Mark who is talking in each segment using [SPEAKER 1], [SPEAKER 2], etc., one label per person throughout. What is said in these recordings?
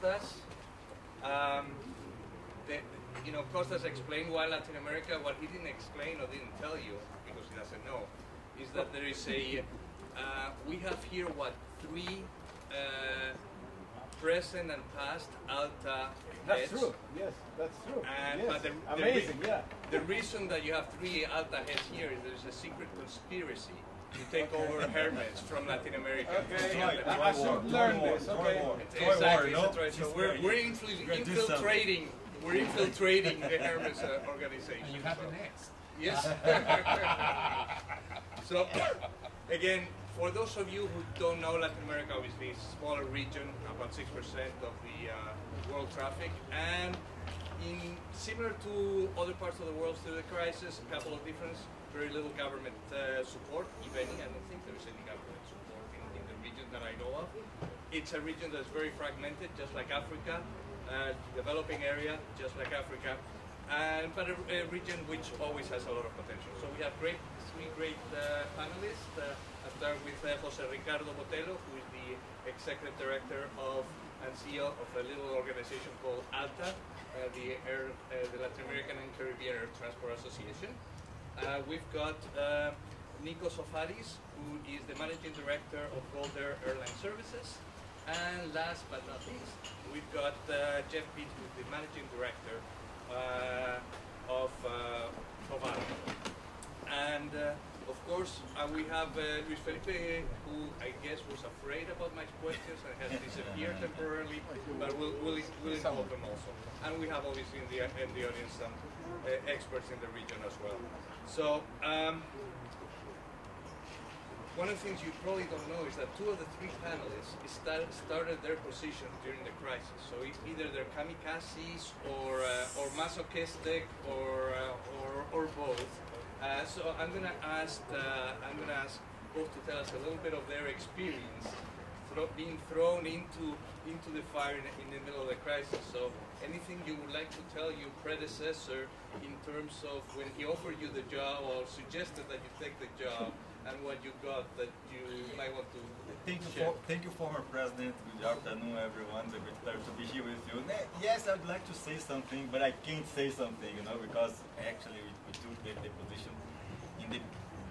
[SPEAKER 1] Costas. Um, the, you know, Costas explained why Latin America. What he didn't explain or didn't tell you, because he doesn't know, is that there is a. Uh, we have here what three uh, present and past Alta heads.
[SPEAKER 2] That's
[SPEAKER 1] heads.
[SPEAKER 2] true. Yes, that's true.
[SPEAKER 1] And
[SPEAKER 2] yes.
[SPEAKER 1] the,
[SPEAKER 2] Amazing. yeah.
[SPEAKER 1] The reason that you have three Alta heads here is there's a secret conspiracy to take over Hermes from Latin America.
[SPEAKER 2] Okay.
[SPEAKER 1] Yeah,
[SPEAKER 2] I,
[SPEAKER 1] the-
[SPEAKER 2] should learn this. Okay.
[SPEAKER 1] Exactly.
[SPEAKER 3] no?
[SPEAKER 1] So we're, we're influ-
[SPEAKER 3] We're gonna do something.
[SPEAKER 1] infiltrating. We're infiltrating the Hermes uh, organization.
[SPEAKER 4] And you have
[SPEAKER 1] so.
[SPEAKER 4] the next.
[SPEAKER 1] Yes. so, again, for those of you who don't know, Latin America obviously is a smaller region, about 6% of the uh, world traffic, and in similar to other parts of the world through the crisis, a couple of differences, very little government uh, support, if any. I don't think there's any government support in, in the region that I know of. It's a region that's very fragmented, just like Africa, uh, developing area, just like Africa, and but a, a region which always has a lot of potential. So we have great, three great uh, panelists. Uh, I start with uh, Jose Ricardo Botelho, who is the executive director of and CEO of a little organization called ALTA, uh, the, Air, the Latin American and Caribbean Air Transport Association. Uh, we've got uh, Nico Sofiadis, who is the managing director of Goldair Airline Services. And last but not least, we've got uh, Jeff Peet, who's the managing director uh, of uh. And uh, of course, uh, we have Luis Felipe, who I guess was afraid about my questions and has disappeared temporarily, but we'll, we'll, we'll involve him also. And we have obviously in the, in the audience some experts in the region as well. So, um, one of the things you probably don't know is that two of the three panelists start, started their position during the crisis. So either they're kamikazes or uh, or masochistic or uh, or, or both. Uh, so I'm gonna ask uh, I'm gonna ask both to tell us a little bit of their experience thro- being thrown into into the fire in, in the middle of the crisis. So anything you would like to tell your predecessor in terms of when he offered you the job or suggested that you take the job and what you got that you might want to
[SPEAKER 3] Thank you, for, thank you, former president. Good afternoon, everyone. It's a great pleasure to be here with you. Yes, I'd like to say something, but I can't say something, you know, because actually we, we took the, the position in the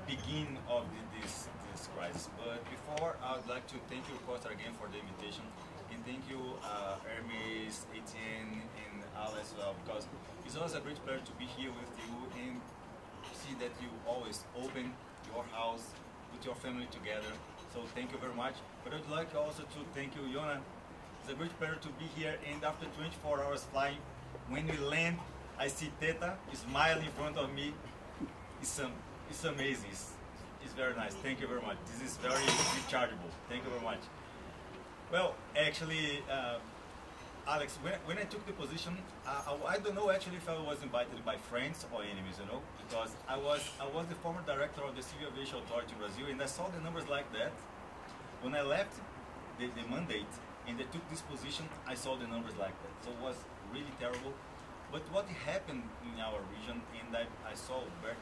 [SPEAKER 3] beginning of the, this But before, I would like to thank you, Costa, again for the invitation, and thank you, uh, Hermes, Etienne, and Al as well, because it's always a great pleasure to be here with you and see that you always open your house, put your family together. So thank you very much. But I'd like also to thank you, Yona. It's a great pleasure to be here. And after 24 hours flying, when we land, I see Teta smiling in front of me. It's, um, it's amazing. It's, it's very nice. Thank you very much. This is very rechargeable. Thank you very much. Well, actually, uh, Alex, when, when I took the position, uh, I, I don't know actually if I was invited by friends or enemies, you know, because I was I was the former director of the Civil Aviation Authority in Brazil, and I saw the numbers like that. When I left the, the mandate and I took this position, I saw the numbers like that. So it was really terrible. But what happened in our region, and I, I saw Bert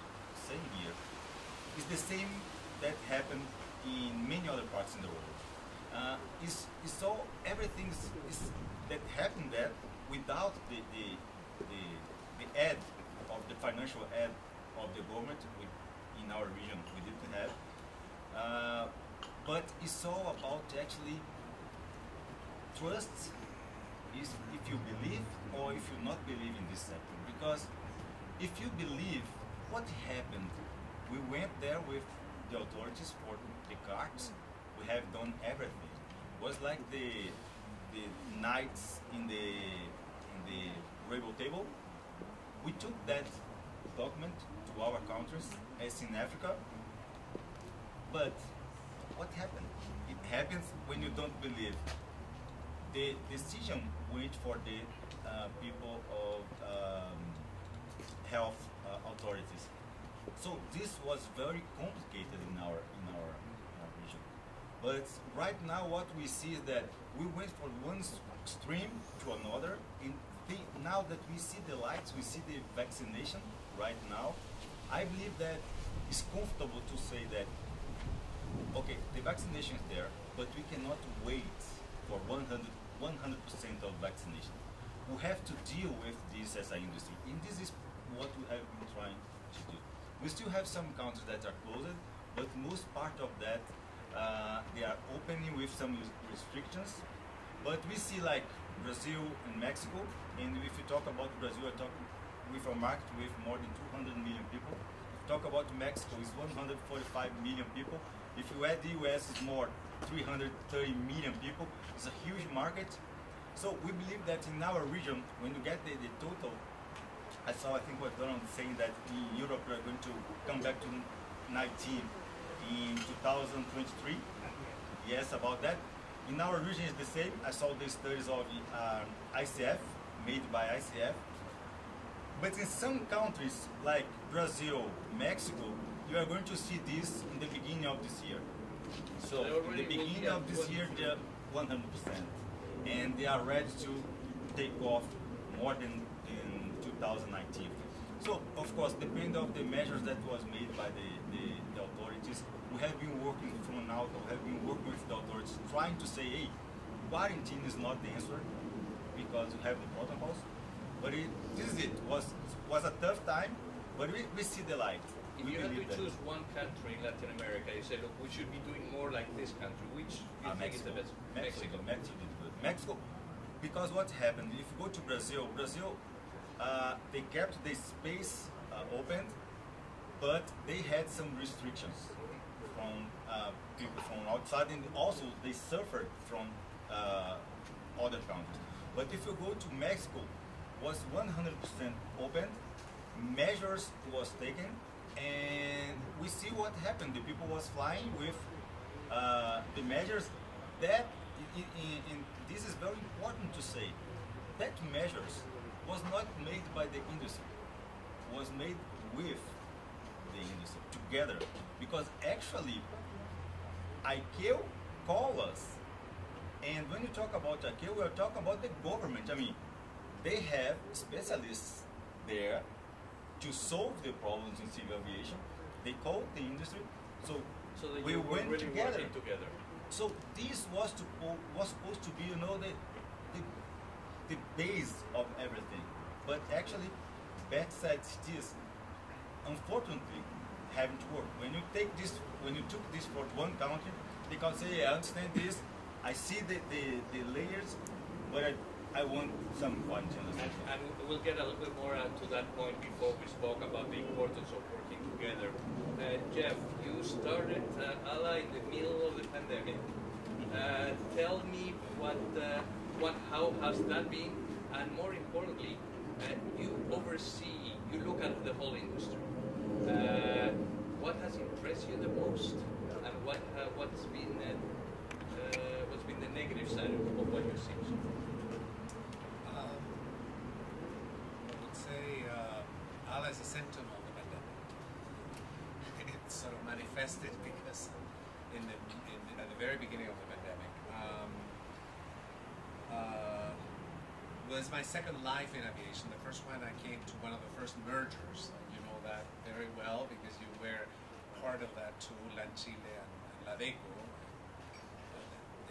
[SPEAKER 3] saying here, is the same that happened in many other parts in the world. Uh, is, so everything is that happened there without the, the, the, the aid of the financial aid of the government we, in our region we didn't have. Uh, but it's all about actually trust is if you believe or if you not believe in this sector. Because if you believe what happened, we went there with the authorities for the cards. We have done everything. It was like the the knights in the in the rainbow table. We took that document to our countries, as in Africa. But what happened? It happens when you don't believe. The decision went for the uh, people of um, health uh, authorities. So this was very complicated in our in our, in our region. But right now, what we see is that we went from one extreme to another. And now that we see the lights, we see the vaccination right now. I believe that it's comfortable to say that okay, the vaccination is there, but we cannot wait for 100 100% of vaccination. We have to deal with this as an industry, and this is what we have been trying. We still have some countries that are closed, but most part of that uh, they are opening with some restrictions. But we see like Brazil and Mexico, and if you talk about Brazil, I talk with a market with more than 200 million people. If you talk about Mexico, it's 145 million people. If you add the US, it's more 330 million people. It's a huge market. So we believe that in our region, when you get the, the total, I saw, I think what Donald was saying that in Europe we are going to come back to 19 in 2023. Yes, about that. In our region is the same. I saw the studies of um, ICF, made by ICF. But in some countries like Brazil, Mexico, you are going to see this in the beginning of this year. So in the beginning of this year, they're 100%. And they are ready to take off more than 2019. So, of course, depending on the measures that was made by the, the, the authorities, we have been working from now, we have been working with the authorities, trying to say, hey, quarantine is not the answer, because we have the protocols. But it, this is it. was was a tough time, but we, we see the light.
[SPEAKER 1] If
[SPEAKER 3] we
[SPEAKER 1] you had to
[SPEAKER 3] that.
[SPEAKER 1] choose one country in Latin America, you say, look, we should be doing more like this country. Which you
[SPEAKER 3] Uh,
[SPEAKER 1] think is the best?
[SPEAKER 3] Mexico. Mexico did good. Mexico, because what happened? If you go to Brazil, Brazil, uh, they kept the space uh, open, but they had some restrictions from uh, people from outside, and also they suffered from uh, other countries. But if you go to Mexico, was 100% open, measures was taken, and we see what happened. The people was flying with uh, the measures that, in, in, in, this is very important to say, that measures was not made by the industry, was made with the industry together, because actually, ICAO call us, and when you talk about ICAO, we are talking about the government. I mean, they have specialists there to solve the problems in civil aviation. They called the industry, so,
[SPEAKER 1] So
[SPEAKER 3] we went
[SPEAKER 1] really
[SPEAKER 3] together.
[SPEAKER 1] together.
[SPEAKER 3] So this was to was supposed to be, you know, the the base of everything. But actually, bad side this, unfortunately, haven't worked. When you take this, when you took this for one country, they can say, I understand this, I see the, the, the layers, but I, I want some quarantine.
[SPEAKER 1] And, and we'll get a little bit more uh, to that point before we spoke about the importance of working together. Uh, Jeff, you started uh, in the middle of the pandemic. Uh, tell me what, uh, what, how has that been, and more importantly, uh, you oversee, you look at the whole industry. Uh, what has impressed you the most, and what, uh, what's been, uh, uh, what's been the negative side of, of what you've seen so far?
[SPEAKER 2] Um, I would say uh, is a symptom of the pandemic. It sort of manifested because in the, in the at the very beginning of the pandemic. Um, uh, was my second life in aviation. The first one I came to one of the first mergers. You know that very well because you were part of that too, LAN Chile and, Ladeco.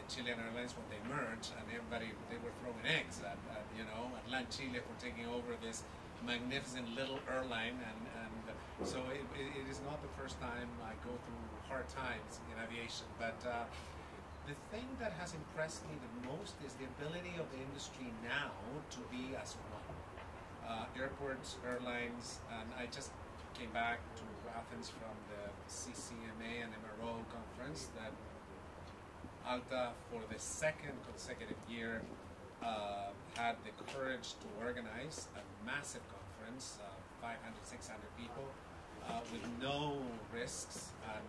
[SPEAKER 2] The Chilean Airlines when they merged, and everybody they were throwing eggs at, at you know at LAN Chile for taking over this magnificent little airline, and and so it, it, it is not the first time I go through hard times in aviation, but. Uh, the thing that has impressed me the most is the ability of the industry now to be as one. Uh, airports, airlines, and I just came back to Athens from the CCMA and MRO conference that ALTA, for the second consecutive year, uh, had the courage to organize a massive conference, uh, 500, 600 people, uh, with no risks and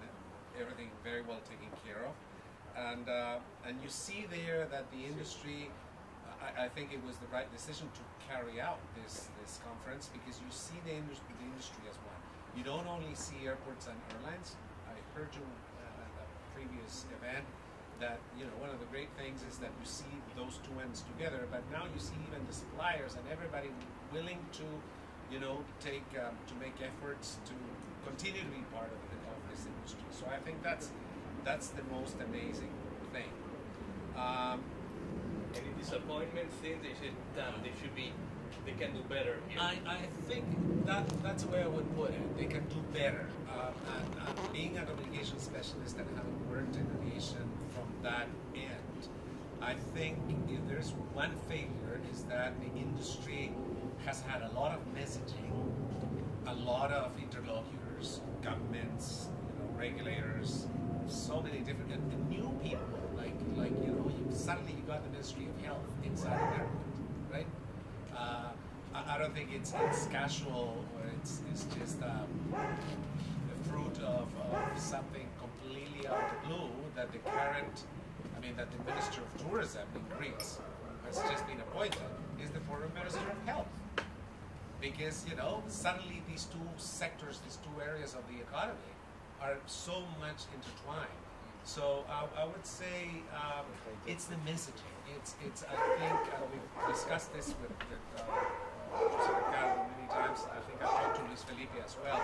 [SPEAKER 2] everything very well taken care of and uh, and you see there that the industry, I, I think it was the right decision to carry out this this conference because you see the industry the industry as one. You don't only see airports and airlines. I heard you uh, at the previous event that you know one of the great things is that you see those two ends together, but now you see even the suppliers and everybody willing to you know take um, to make efforts to continue to be part of, the, of this industry. So I think that's that's the most amazing thing. Um,
[SPEAKER 1] any disappointments, things they said, damn, they should be, they can do better here.
[SPEAKER 2] I, I think that that's the way I would put it. They can do better. Um, and, and being a communication specialist and having worked in aviation from that end, I think if there's one failure is that the industry has had a lot of messaging, a lot of interlocutors, governments, you know, regulators, so many different and, new people. Like like you know, you, suddenly you got the Ministry of Health inside of airport, right? Uh, I, I don't think it's it's casual or it's it's just um, the fruit of, of something completely out of the blue that the current, I mean, that the Minister of Tourism in Greece has just been appointed is the former Minister of Health. Because, you know, suddenly these two sectors, these two areas of the economy are so much intertwined. So I, I would say um, it's the messaging. It's, it's I think uh, we've discussed this with, with uh, Jose many times. I think I've talked to Luis Felipe as well.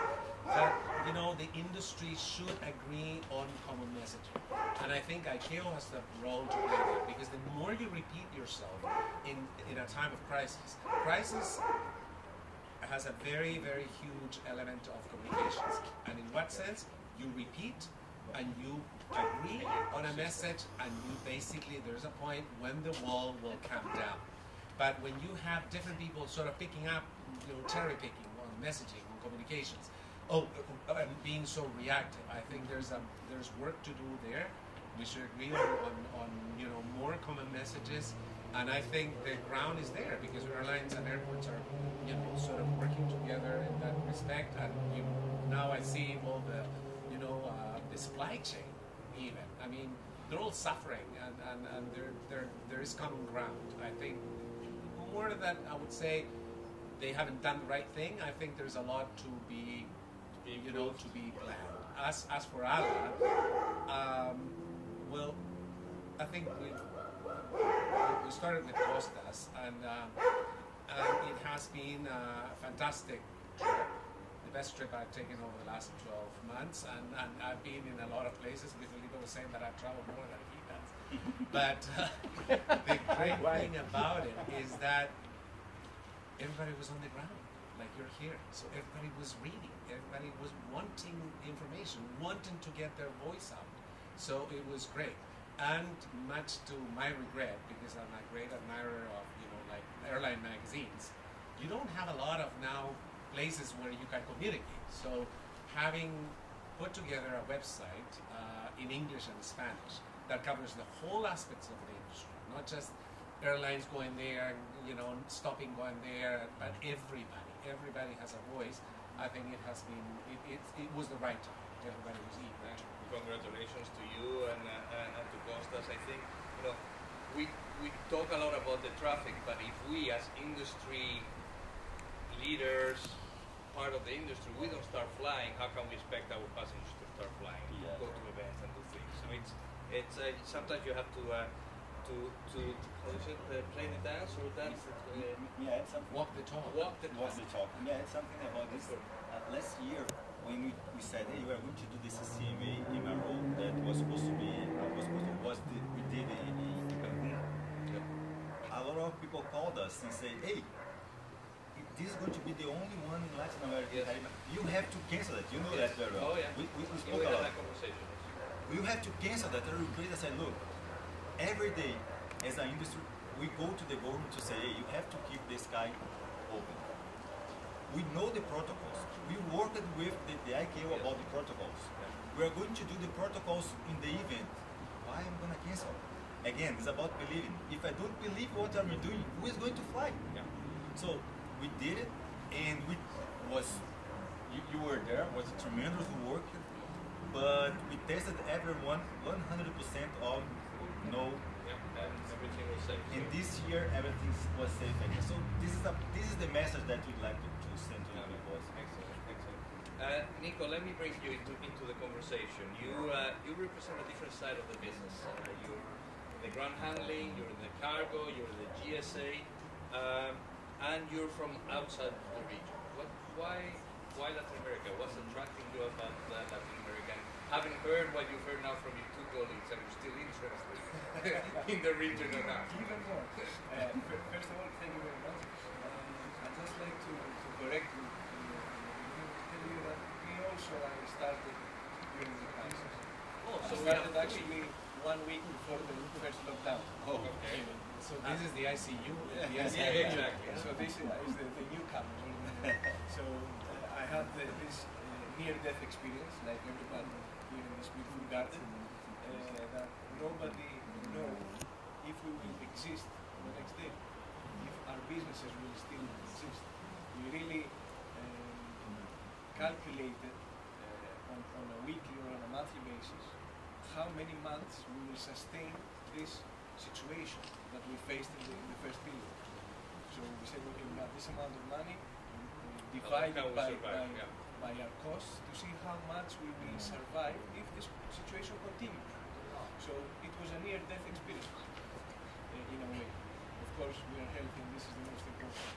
[SPEAKER 2] That you know the industry should agree on common messaging, and I think ICAO has the role to play there because the more you repeat yourself in in a time of crisis, crisis has a very, very huge element of communications. And in what sense? You repeat and you agree on a message and you basically, there's a point when the wall will come down. But when you have different people sort of picking up, you know, cherry picking on messaging, on communications, oh, uh, and being so reactive, I think there's a, there's work to do there. We should agree on, on, on you know more common messages and I think the ground is there because airlines and airports are, you know, sort of working together in that respect. And you, now I see all the, the supply chain even. I mean, they're all suffering, and, and, and there, there, there is common ground. I think more than I would say they haven't done the right thing. I think there's a lot to be, you know, to be planned. As as for ALA, um, well, I think we we started with Costas, and, um, and it has been a fantastic trip. Best trip I've taken over the last 12 months, and, and I've been in a lot of places. Felipe was saying that I've traveled more than he does. But uh, the great thing about it is that everybody was on the ground, like you're here. So everybody was reading, everybody was wanting information, wanting to get their voice out. So it was great. And much to my regret, because I'm a great admirer of, you know, like airline magazines, you don't have a lot of now places where you can communicate. So having put together a website uh, in English and Spanish that covers the whole aspects of the industry, not just airlines going there, you know, stopping going there, but everybody, everybody has a voice. I think it has been, it, it, it was the right time. Everybody was.
[SPEAKER 1] Congratulations to you and, uh, and, and to Costas. I think, you know, we, we talk a lot about the traffic, but if we as industry leaders, part of the industry, we don't start flying, how can we expect our passengers to start flying,
[SPEAKER 3] Yeah.
[SPEAKER 1] go to events and do things? So it's, it's uh, sometimes you have to, uh, to, to, how say, it, uh, play the dance or dance, uh,
[SPEAKER 3] Yeah, it's something.
[SPEAKER 2] Walk the talk.
[SPEAKER 1] walk the talk.
[SPEAKER 3] the talk? Yeah, it's something about this. Uh, last year, when we, we said, hey, we are going to do this CMA in a row that was supposed to be, was supposed to, was the, we did it in, in Cancun. A lot of people called us and say, hey, this is going to be the only one in Latin America.
[SPEAKER 1] Yes.
[SPEAKER 3] You have to cancel it. You know
[SPEAKER 1] Yes.
[SPEAKER 3] that very well.
[SPEAKER 1] Oh, yeah.
[SPEAKER 3] We, we, we
[SPEAKER 1] Yeah,
[SPEAKER 3] spoke
[SPEAKER 1] we
[SPEAKER 3] a lot.
[SPEAKER 1] that conversation.
[SPEAKER 3] You have to cancel that. Regret. I said, look, every day as an industry, we go to the government to say, hey, you have to keep the sky open. We know the protocols. We worked with the, the ICAO
[SPEAKER 1] Yes.
[SPEAKER 3] about the protocols. We are going to do the protocols in the event. Why am I going to cancel? Again, it's about believing. If I don't believe what I'm doing, who is going to fly?
[SPEAKER 1] Yeah.
[SPEAKER 3] So we did it, and we was you, you were there. Was a tremendous work, but we tested everyone 100% of no.
[SPEAKER 1] And everything was safe.
[SPEAKER 3] And this year everything was safe again. So this is a this is the message that we'd like to, to send to the people.
[SPEAKER 1] Excellent, excellent. Uh, Nico, let me bring you into, into the conversation. You uh, you represent a different side of the business. Uh, you're in the ground handling, you're in the cargo, you're in the GSA, um, and you're from outside the region. What, why why Latin America? What's attracting you about uh, Latin American having heard what you've heard now from your two colleagues, are you still interested in the region or not?
[SPEAKER 4] Even more. Uh, first of all, thank you very much. Um, I'd just like to, to correct you. tell you that we also started during the crisis.
[SPEAKER 1] Oh, so
[SPEAKER 4] started actually one week before the first lockdown.
[SPEAKER 2] Oh,
[SPEAKER 1] Okay.
[SPEAKER 2] So this is the ICU. the
[SPEAKER 1] Yeah,
[SPEAKER 2] ICU.
[SPEAKER 1] exactly.
[SPEAKER 4] So this is, is the, new newcomers. so uh, I had the, this uh, near-death experience, like everybody here in this beautiful garden, uh, that nobody knows if we will exist the next day, if our businesses will still exist. We really um, calculated uh, on, on a weekly or on a monthly basis how many months we will sustain this situation that we faced in the, in the first period. So we said, okay, we have this amount of money, we, divide it by,
[SPEAKER 1] survive,
[SPEAKER 4] by,
[SPEAKER 1] yeah.
[SPEAKER 4] by our costs to see how much we will survive if this situation continues. So it was a near-death experience, uh, in a way. Of course, we are healthy, and this is the most important.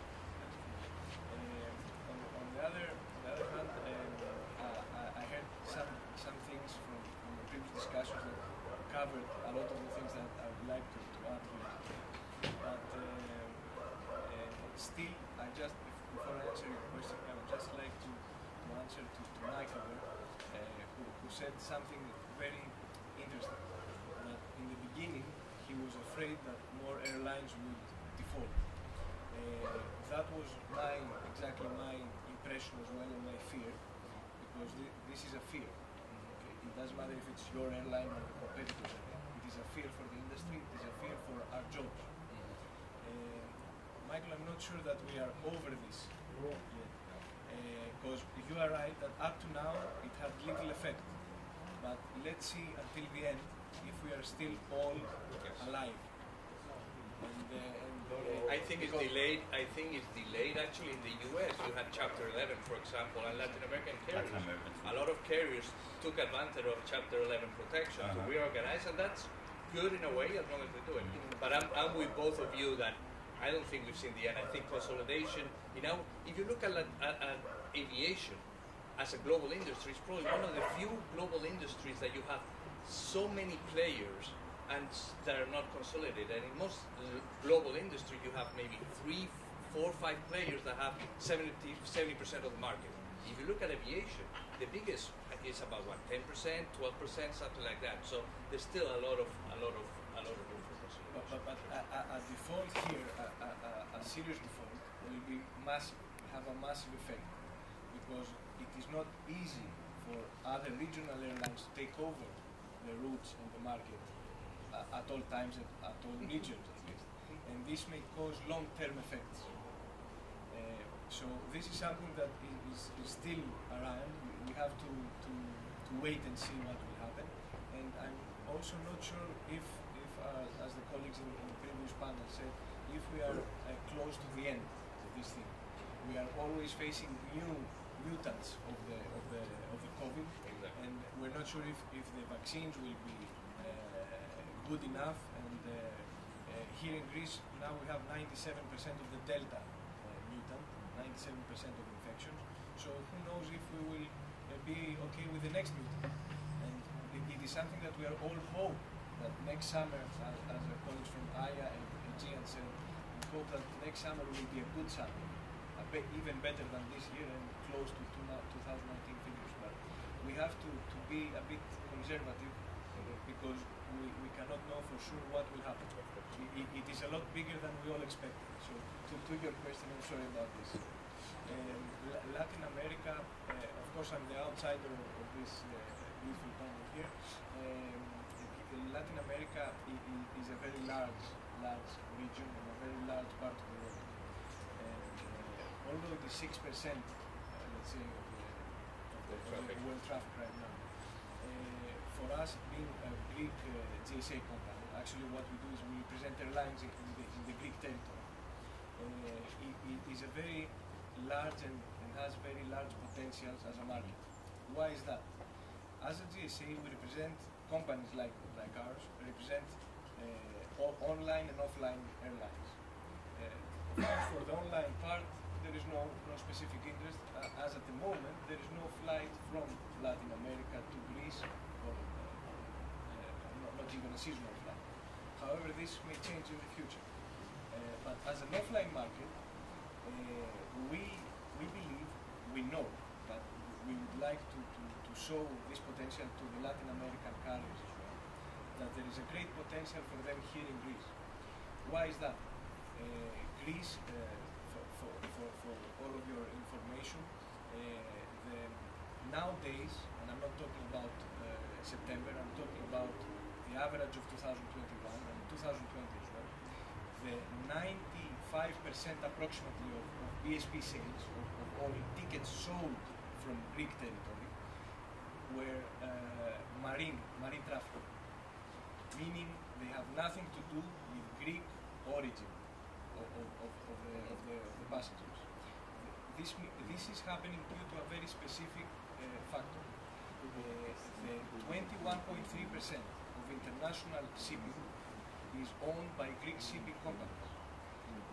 [SPEAKER 4] Um, on, on the other, on the other hand, uh, I, I heard some some things from, from the previous discussions that covered a lot of the things that I would like to, to add here. But um, uh, still, I just before I answer your question, I would just like to, to answer to, to Michael, uh, who, who said something very interesting. That in the beginning, he was afraid that more airlines would default. Uh, that was my exactly my impression as well and my fear, because thi- this is a fear. Okay? It doesn't matter if it's your airline or a competitor's airline. It is a fear for the industry. It is a fear for our jobs. Uh, Michael, I'm not sure that we are over this yet, because you are right that up to now it had little effect. But let's see until the end if we are still all alive. And, uh, and, uh,
[SPEAKER 1] I think it's delayed. I think it's delayed actually in the U.S. You had Chapter 11, for example, and Latin American carriers.
[SPEAKER 3] Latin American.
[SPEAKER 1] A lot of carriers took advantage of Chapter 11 protection to
[SPEAKER 3] Uh-huh.
[SPEAKER 1] reorganize, and that's good in a way as long as they do it. Mm. But I'm, I'm with both of you that I don't think we've seen the end. I think consolidation. You know, if you look at, at, at aviation as a global industry, it's probably one of the few global industries that you have so many players and that are not consolidated. And in most global industry, you have maybe three, four, five players that have 70 percent of the market. If you look at aviation, the biggest is about what 10 percent, 12 percent, something like that. So there's still a lot of a lot of a lot of room for
[SPEAKER 4] But,
[SPEAKER 1] consolidation.
[SPEAKER 4] but, but a, a, uh, uh, a default here, a, a, a, a serious default, will be massive, have a massive effect because it is not easy for other regional airlines to take over the routes and the market uh, at all times, at, at all mm-hmm. regions at least. And this may cause long-term effects. So this is something that is, is, is still around. We, have to, to, to wait and see what will happen. And I'm also not sure if, if uh, as the colleagues in, in the previous panel said, if we are uh, close to the end of this thing. We are always facing new mutants of the, of the, of the COVID,
[SPEAKER 1] Exactly.
[SPEAKER 4] and we're not sure if, if the vaccines will be uh, good enough. And uh, uh, here in Greece, now we have 97% of the Delta 97% of infections. So who knows if we will uh, be okay with the next mutant? And it, it is something that we are all hope that next summer, as, as our colleagues from AIA and Aegean said, we hope that next summer will be a good summer, a bit even better than this year and close to 2019 figures. But we have to, to be a bit conservative because we, we cannot know for sure what will happen. It, it is a lot bigger than we all expected. So to, to your question, I'm sorry about this. Um, Latin America, uh, of course, I'm the outsider of, of this uh, beautiful panel here. Um, Latin America is a very large, large region and a very large part of the world. And uh, although it is six percent, uh, let's say, of the, of the, of the world traffic right now, uh, for us being a Greek uh, GSA company, actually what we do is we represent airlines in, in, the, in the Greek territory. Uh, it, it is a very large and, and has very large potentials as a market. Why is that? As a GSA, we represent companies like, like ours, represent uh, online and offline airlines. Uh, for the online part, there is no, no specific interest, uh, as at the moment there is no flight from Latin America to Greece, or uh, uh, not, not even a seasonal flight. However, this may change in the future. Uh, but as an offline market, we we believe, we know that we would like to, to, to show this potential to the Latin American carriers as well, that there is a great potential for them here in Greece. Why is that? Uh, Greece, uh, for, for, for, for all of your information, uh, the, nowadays, and I'm not talking about uh, September, I'm talking about the average of 2021 and 2020 as well, the 95% approximately of, of BSP sales, of, of all tickets sold from Greek territory, were uh, marine, marine traffic, meaning they have nothing to do with Greek origin of, of, of, of, the, the, the passengers. This, this is happening due to a very specific uh, factor. The 21.3% of international shipping is owned by Greek shipping companies.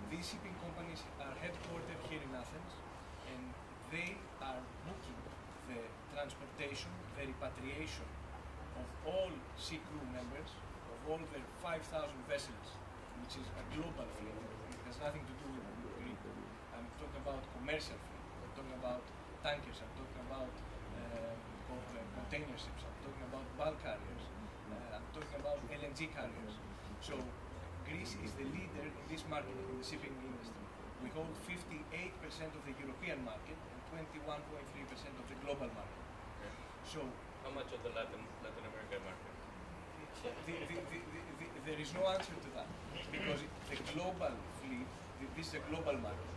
[SPEAKER 4] These shipping companies are headquartered here in Athens and they are booking the transportation, the repatriation of all sea crew members, of all their 5,000 vessels, which is a global fleet. It has nothing to do with Greek. I'm talking about commercial fleet. I'm talking about tankers. I'm talking about um, uh, container ships. I'm talking about bulk carriers. Uh, I'm talking about LNG carriers. So Greece is the leader in this market, in the shipping industry. We hold 58% of the European market and 21.3% of the global market. So
[SPEAKER 1] How much of the Latin Latin American market?
[SPEAKER 4] the, the, the, the, the, there is no answer to that because the global fleet, th- this is a global market,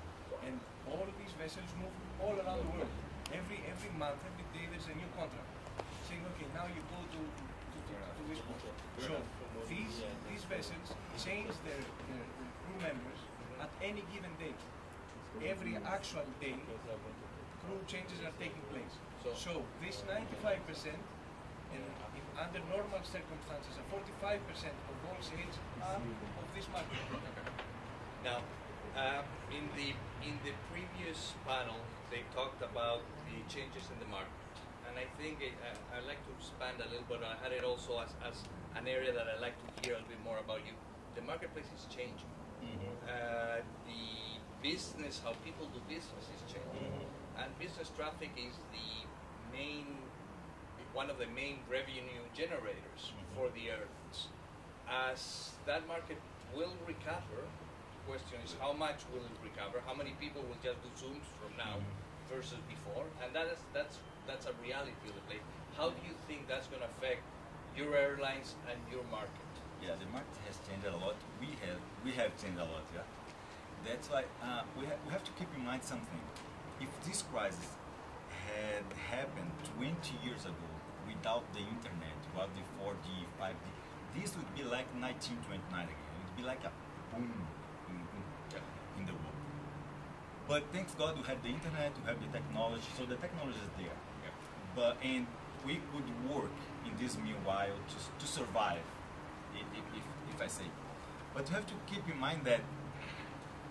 [SPEAKER 4] and all these vessels move all around the world. Every every month, every day, there's a new contract saying, okay, now you go to So these these vessels change their, crew members at any given day. Every actual day, crew changes are taking place.
[SPEAKER 1] So-
[SPEAKER 4] this 95 percent under normal circumstances, a 45% of all sales are of this market.
[SPEAKER 1] Now, uh, in the in the previous panel, they talked about the changes in the market, and I think it, I, I'd like to expand a little bit. I had it also as, as an area that I'd like to hear a little bit more about you. The marketplace is changing. Mm-hmm. Uh, the business, how people do business, is changing, mm-hmm. and business traffic is the main, one of the main revenue generators mm-hmm. for the airlines. As that market will recover, the question is how much will it recover? How many people will just do Zooms from now versus before? And that is that's that's a reality of the place. How do you think that's going to affect your airlines and your market?
[SPEAKER 3] Yeah, the market has changed a lot. We have we have changed a lot. Yeah, that's why uh, we ha- we have to keep in mind something. If this crisis had happened 20 years ago without the internet, without the 4G, 5G, this would be like 1929 again. It would be like a boom in, in, in the world. But thanks God we have the internet, we have the technology, so the technology is there. But and we could work in this meanwhile to, to survive, if, if, if, if I say. But you have to keep in mind that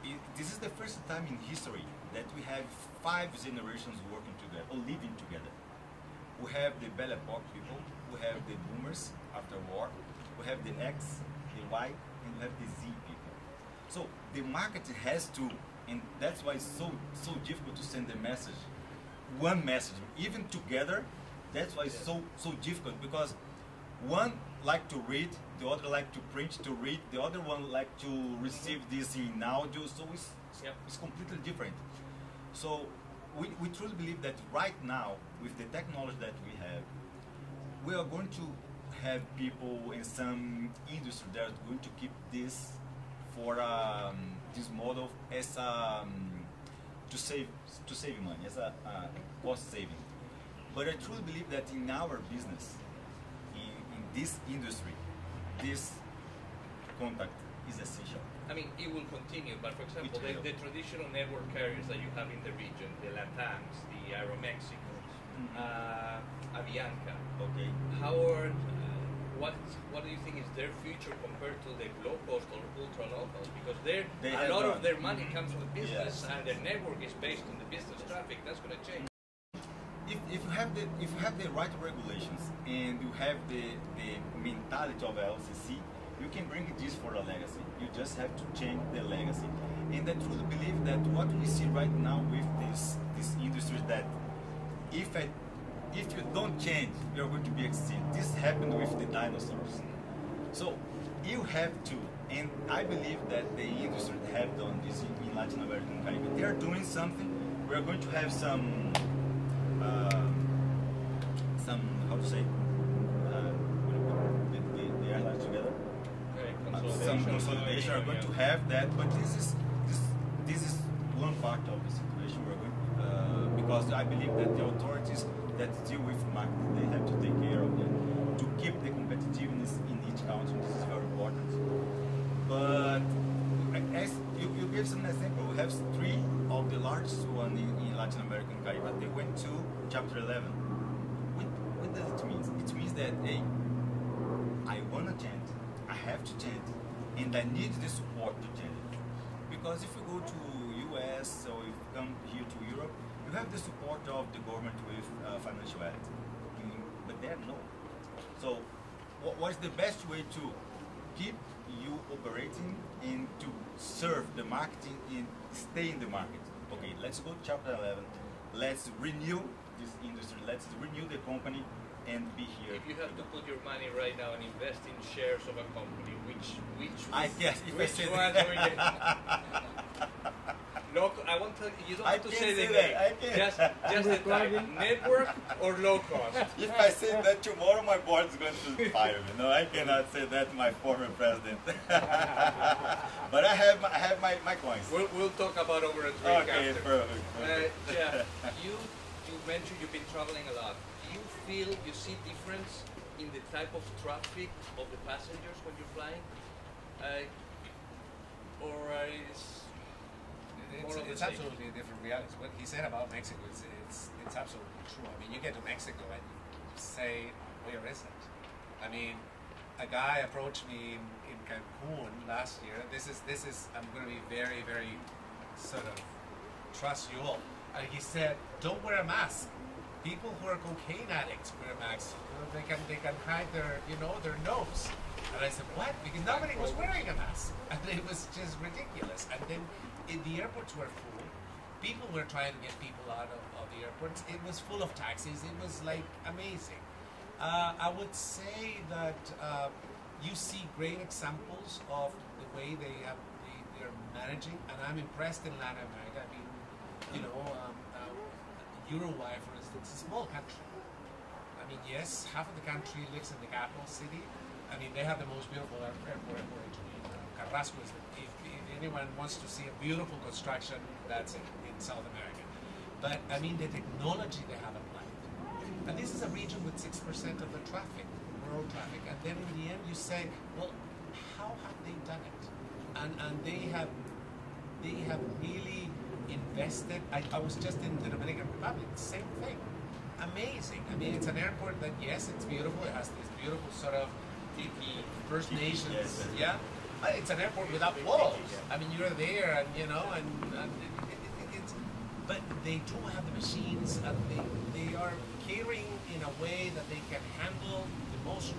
[SPEAKER 3] it, this is the first time in history that we have five generations working together or living together. We have the Belle Epoque people, we have the boomers after war, we have the X, the Y, and we have the Z people. So the market has to, and that's why it's so so difficult to send a message, one message, even together. That's why it's so so difficult because one like to read, the other like to print to read, the other one like to receive this in audio. So it's
[SPEAKER 1] Yep.
[SPEAKER 3] it's completely different. So we, we truly believe that right now, with the technology that we have, we are going to have people in some industry that are going to keep this for um, this model as um, to save to save money as a uh, cost saving. But I truly believe that in our business, in, in this industry, this contact is essential.
[SPEAKER 1] I mean, it will continue, but for example, the, the traditional network carriers that you have in the region, the LATAMs, the Aeromexicos,
[SPEAKER 3] Mhm.
[SPEAKER 1] uh, Avianca,
[SPEAKER 3] Okay.
[SPEAKER 1] how are, what what do you think is their future compared to the low cost or ultra low cost? Because they're, a lot
[SPEAKER 3] a-
[SPEAKER 1] of their money comes from the business,
[SPEAKER 3] Yes.
[SPEAKER 1] and their network is based on the business traffic. That's going to change.
[SPEAKER 3] if, if you have the if you have the right regulations and you have the, the mentality of LCC, you can bring this for a legacy. You just have to change the legacy. And I truly believe that what we see right now with this this industry is that if I, if you don't change, you're going to be extinct. This happened with the dinosaurs. So you have to, and I believe that the industry have done this in, in Latin America and Caribbean. They are doing something. We are going to have some, uh, some how to say, uh, the, the, the airlines together.
[SPEAKER 1] Okay,
[SPEAKER 3] Uh,
[SPEAKER 1] consolidation.
[SPEAKER 3] some consolidation are going to have that, but this is this this is one part of the situation we're going uh, because I believe that the authorities that deal with market they have to take care of that to keep the competitiveness in each country. This is very important. But as you, you give some example, we have three of the largest one in, in Latin American Caribbean. They went to Chapter 11. What, what does it mean? It means that hey, I wanna change, I have to change, and I need the support to change. Because if you go to US or if you come here to Europe, you have the support of the government with uh, financial aid, Mm, but there no. So, what, what's the best way to keep you operating and to serve the marketing and stay in the market? Okay, let's go to chapter 11. Let's renew this industry. Let's renew the company and be here.
[SPEAKER 1] If you have to put your money right now and invest in shares of a company, which which
[SPEAKER 3] I guess if I
[SPEAKER 1] which one
[SPEAKER 3] that-
[SPEAKER 1] are you? I to. You don't
[SPEAKER 3] I
[SPEAKER 1] have to
[SPEAKER 3] can't
[SPEAKER 1] say the
[SPEAKER 3] say
[SPEAKER 1] name.
[SPEAKER 3] I can't.
[SPEAKER 1] Just just the type. Network or low cost.
[SPEAKER 3] If I say that tomorrow, my board is going to fire me. No, I cannot say that to my former president. but I have my, I have my, my coins.
[SPEAKER 1] We'll, we'll talk about over a drink
[SPEAKER 3] Okay,
[SPEAKER 1] after.
[SPEAKER 3] perfect.
[SPEAKER 1] Uh,
[SPEAKER 3] perfect.
[SPEAKER 1] Jeff, you you mentioned you've been traveling a lot. Do you feel you see difference in the type of traffic of the passengers when you're flying, uh, or uh, is
[SPEAKER 2] It's,
[SPEAKER 1] More of the
[SPEAKER 2] it's absolutely a different reality. What he said about Mexico is it's, it's absolutely true. I mean, you get to Mexico and you say, where is it? I mean, a guy approached me in, in Cancun last year. This is this is I'm going to be very very sort of trust you all. And he said, don't wear a mask. People who are cocaine addicts wear masks. They can they can hide their you know their nose. And I said, what? Because nobody was wearing a mask, and it was just ridiculous. And then the airports were full. People were trying to get people out of, of the airports. It was full of taxis. It was like amazing. Uh, I would say that uh, you see great examples of the way they have they, they're managing, and I'm impressed in Latin America. I mean, you know, um, uh, Uruguay, for instance, is a small country. I mean, yes, half of the country lives in the capital city. I mean, they have the most beautiful air- airport actually. Uh, Carrasco is the, anyone wants to see a beautiful construction, that's in, in South America. But I mean, the technology they have applied. And this is a region with 6% of the traffic, world traffic. And then in the end, you say, well, how have they done it? And, and they have they have really invested. I, I was just in the Dominican Republic, same thing. Amazing. I mean, it's an airport that, yes, it's beautiful. It has this beautiful sort of tiki First Nations,
[SPEAKER 3] yes.
[SPEAKER 2] yeah. It's an airport without walls. I mean, you're there, and you know, and, and it, it, it, it's. But they do have the machines, and they they are catering in a way that they can handle the most.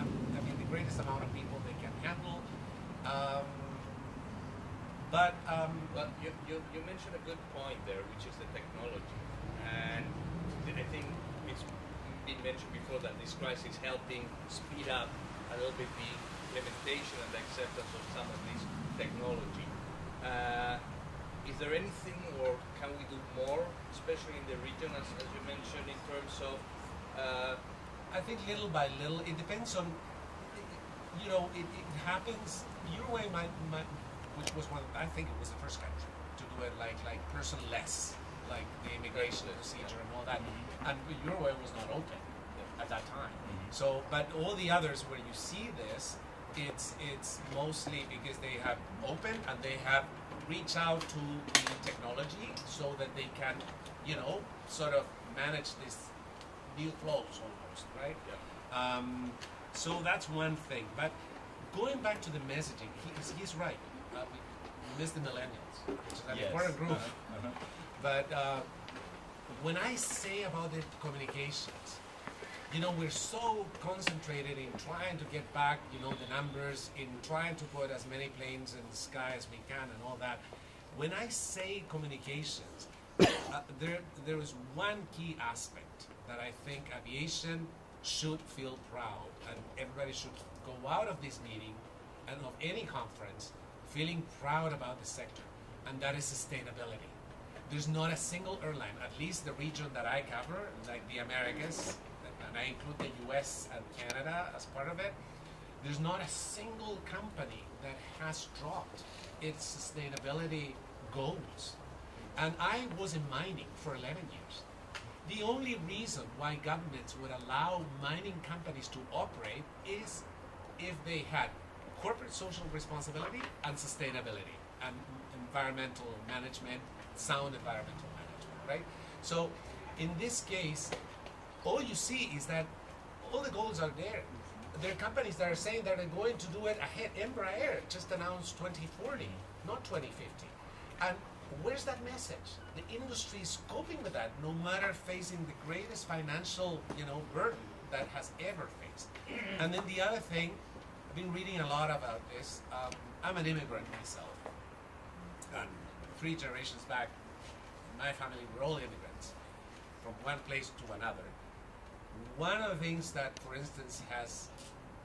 [SPEAKER 2] I mean, the greatest amount of people they can handle. Um, but um,
[SPEAKER 1] Well, you, you, you mentioned a good point there, which is the technology. And I think it's been mentioned before that this crisis is helping speed up a little bit the implementation and acceptance of some of this technology. Uh, is there anything, or can we do more, especially in the region, as, as you mentioned, in terms of uh,
[SPEAKER 2] I think little by little, it depends on, you know, it, it happens. Uruguay might, might, which was one, I think it was the first country to do it like like personless, like the immigration procedure and all that. And Uruguay was not open at that time. So, but all the others where you see this, it's it's mostly because they have opened and they have reached out to the technology so that they can, you know, sort of manage this new flows almost, right? Um, So that's one thing. But going back to the messaging, he's, he's right. Uh, we miss the millennials, which is an
[SPEAKER 3] Yes.
[SPEAKER 2] important group.
[SPEAKER 3] Uh-huh, uh-huh.
[SPEAKER 2] But uh, when I say about the communications, you know, we're so concentrated in trying to get back, you know, the numbers, in trying to put as many planes in the sky as we can and all that. When I say communications, uh, there, there is one key aspect that I think aviation should feel proud and everybody should go out of this meeting and of any conference feeling proud about the sector, and that is sustainability. There's not a single airline, at least the region that I cover, like the Americas, and I include the US and Canada as part of it, there's not a single company that has dropped its sustainability goals. And I was in mining for 11 years. The only reason why governments would allow mining companies to operate is if they had corporate social responsibility and sustainability and environmental management, sound environmental management, right? So in this case, all you see is that all the goals are there. There are companies that are saying that they're going to do it ahead. Embraer just announced 2040, not 2050. And where's that message? The industry is coping with that, no matter facing the greatest financial, you know, burden that has ever faced. And then the other thing, I've been reading a lot about this. Um, I'm an immigrant myself, and three generations back, my family were all immigrants from one place to another. One of the things that, for instance, has,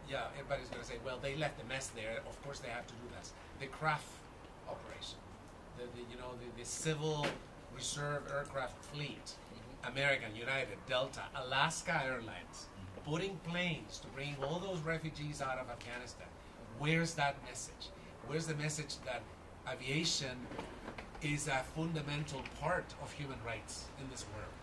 [SPEAKER 2] yeah, everybody's going to say, well, they left the mess there. Of course, they have to do this. The CRAF operation, the, the you know, the, the civil reserve aircraft fleet, mm-hmm. American, United, Delta, Alaska Airlines, mm-hmm. putting planes to bring all those refugees out of Afghanistan. Where's that message? Where's the message that aviation is a fundamental part of human rights in this world?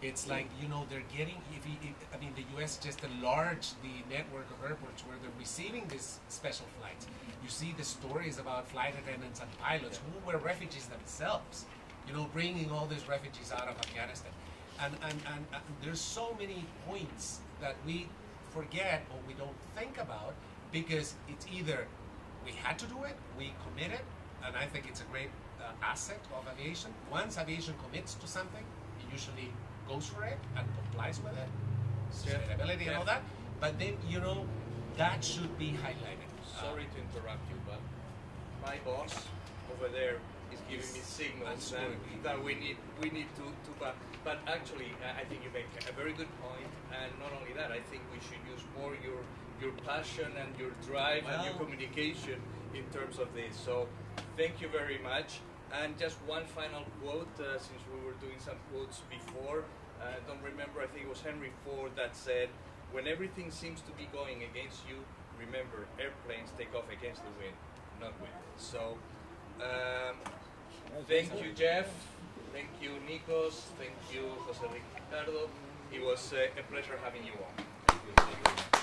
[SPEAKER 2] It's like you know they're getting. If, you, if I mean the U.S. just enlarged the network of airports where they're receiving these special flights. You see the stories about flight attendants and pilots who were refugees themselves. You know, bringing all these refugees out of Afghanistan, and and, and, and there's so many points that we forget or we don't think about because it's either we had to do it, we committed, and I think it's a great uh, asset of aviation. Once aviation commits to something, it usually goes for it and complies with it, sustainability and all that. But then you know that should be highlighted. Uh,
[SPEAKER 1] Sorry to interrupt you, but my boss over there is giving me signals that, that we need we need to to but but actually I I think you make a very good point and not only that I think we should use more your your passion and your drive and your communication in terms of this. So thank you very much. And just one final quote, uh, since we were doing some quotes before. Uh, I don't remember. I think it was Henry Ford that said, "When everything seems to be going against you, remember airplanes take off against the wind, not with it." So, um, thank you, Jeff. Thank you, Nikos. Thank you, Jose Ricardo. It was uh, a pleasure having you on.